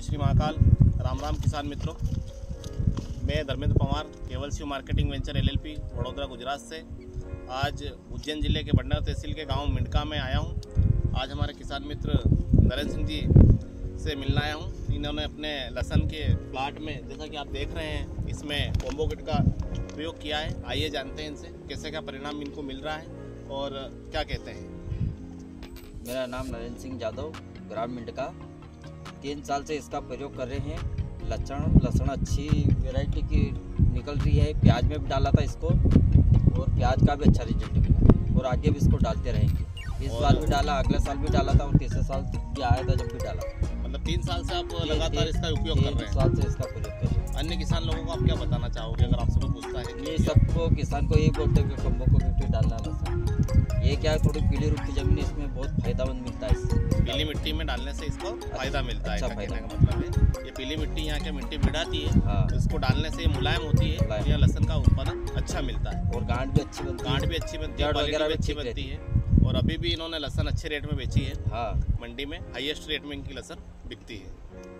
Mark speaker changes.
Speaker 1: श्री महाकाल। राम राम किसान मित्रों। मैं Dharmendra Pawar Keval Shiv marketing venture LLP, Vadodara, Gujarat से। आज उज्जैन ज़िले के बंडर तहसील के गाँव मिंडका में आया हूँ। आज हमारे किसान मित्र नरेंद्र सिंह जी से मिलने आया हूँ। इन्होंने अपने लहसन के प्लाट में, जैसा कि आप देख रहे हैं, इसमें कोम्बो किट का प्रयोग किया है। आइए जानते हैं इनसे, कैसे क्या परिणाम इनको मिल रहा है और क्या कहते हैं।
Speaker 2: मेरा नाम नरेंद्र सिंह यादव ग्राम मिंडका। तीन साल से इसका प्रयोग कर रहे हैं। लक्षण लहसुन अच्छी वेराइटी की निकल रही है। प्याज में भी डाला था इसको और प्याज का भी अच्छा रिज़ल्ट मिला और आगे भी इसको डालते रहेंगे। इस बार भी डाला अगले साल भी डाला था और तीसरे साल भी आया था जब भी डाला
Speaker 1: मतलब तीन साल से आप लगातार इसका उपयोग कर रहे हैं?
Speaker 2: साल से इसका प्रयोग कर रहे हैं।
Speaker 1: अन्य किसान लोगों को आप क्या बताना चाहोगे? अगर आपसे कोई पूछता है
Speaker 2: ये सबको किसान को यही बोलते हैं कि कम्बो को मिट्टी डालना लहसुन ये क्या है थोड़ी पीली रुख की ज़मीन इसमें बहुत फायदामंद मिलता है इससे।
Speaker 1: पीली मिट्टी में डालने से इसको फ़ायदा मिलता है
Speaker 2: अच्छा है
Speaker 1: कहने का मतलब है। ये पीली मिट्टी यहाँ के मिट्टी बिड़ाती है
Speaker 2: हाँ।
Speaker 1: तो इसको डालने से मुलायम होती है यह लहसुन का उत्पादन अच्छा मिलता है।
Speaker 2: और गांठ भी अच्छी बनती है।
Speaker 1: गांठ भी अच्छी बनती है
Speaker 2: जड़
Speaker 1: क्वालिटी भी
Speaker 2: भी
Speaker 1: अच्छी बनती है। और अभी भी इन्होंने लहसन अच्छे रेट में बेची है।
Speaker 2: हाँ।
Speaker 1: मंडी में हाइएस्ट रेट में इनकी लहसन बिकती है।